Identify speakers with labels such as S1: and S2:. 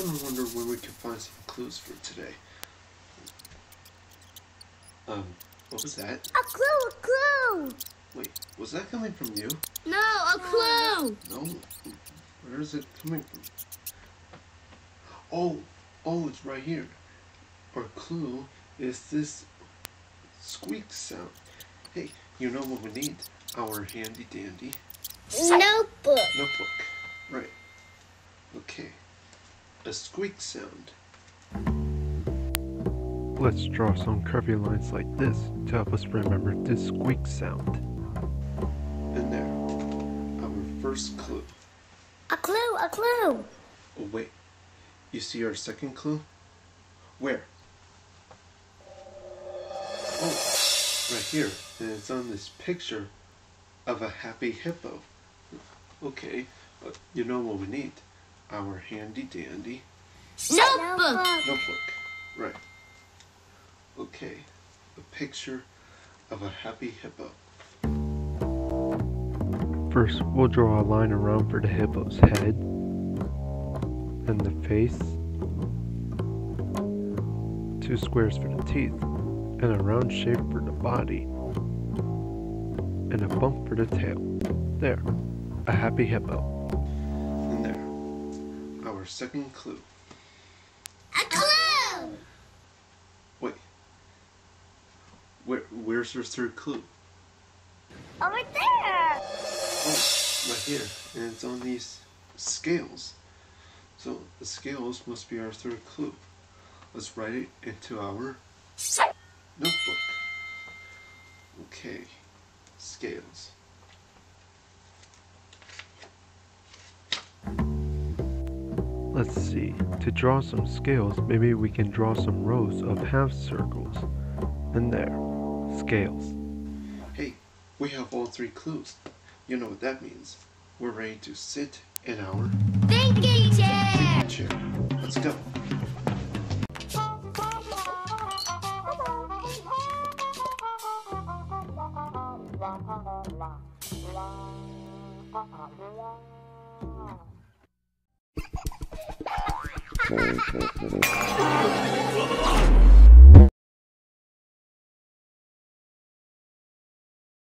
S1: kind of wonder where we can find some clues for today. Um, what was that?
S2: A clue, a clue.
S1: Wait, was that coming from you?
S2: No, a clue.
S1: No. Where is it coming from? Oh, oh, it's right here. Our clue is this squeak sound. Hey, you know what we need? Our handy dandy
S2: Notebook.
S1: notebook. Right. Okay. A squeak sound. Let's draw some curvy lines like this to help us remember this squeak sound. And there. Our first clue.
S2: A clue, a clue.
S1: Oh, wait. You see our second clue? Where? Oh, right here. And it's on this picture of a happy hippo. Okay, you know what we need? Our handy dandy
S2: Notebook.
S1: notebook. Right. Okay, a picture of a happy hippo. First, we'll draw a line around for the hippo's head, and the face, two squares for the teeth, and a round shape for the body, and a bump for the tail. There, a happy hippo. And there, our second clue.
S2: A clue.
S1: Wait, where, where's our third clue?
S2: Over there.
S1: Oh, right here. And it's on these scales. So the scales must be our third clue. Let's write it into our notebook. Okay, scales. Let's see. To draw some scales, maybe we can draw some rows of half circles. And there, scales. Hey, we have all three clues. You know what that means. We're ready to sit in our
S2: Thinking chair.
S1: chair. Let's go. Ha ha ha ha!